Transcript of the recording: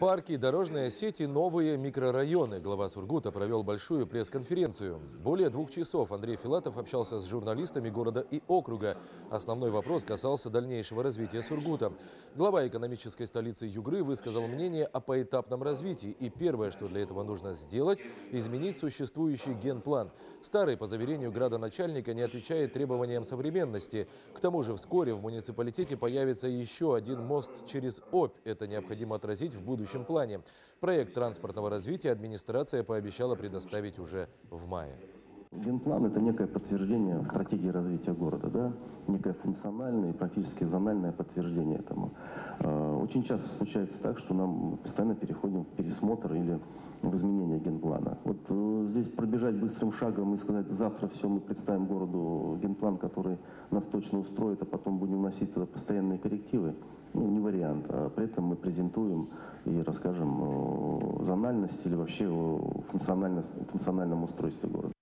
Парки, дорожная сеть и новые микрорайоны. Глава Сургута провел большую пресс-конференцию. Более двух часов Андрей Филатов общался с журналистами города и округа. Основной вопрос касался дальнейшего развития Сургута. Глава экономической столицы Югры высказал мнение о поэтапном развитии. И первое, что для этого нужно сделать – изменить существующий генплан. Старый, по заверению градоначальника, не отвечает требованиям современности. К тому же вскоре в муниципалитете появится еще один мост через Обь. Это необходимо отразить в будущем будущем плане. Проект транспортного развития администрация пообещала предоставить уже в мае. Генплан – это некое подтверждение стратегии развития города, да? некое функциональное и практически зональное подтверждение этому. А, очень часто случается так, что нам постоянно переходим в пересмотр или в изменение генплана. Вот э, здесь пробежать быстрым шагом и сказать, завтра все, мы представим городу генплан, который нас точно устроит, а потом будем вносить туда постоянные коррективы, ну, не вариант. А при этом мы презентуем и расскажем о зональности или вообще о функциональном устройстве города.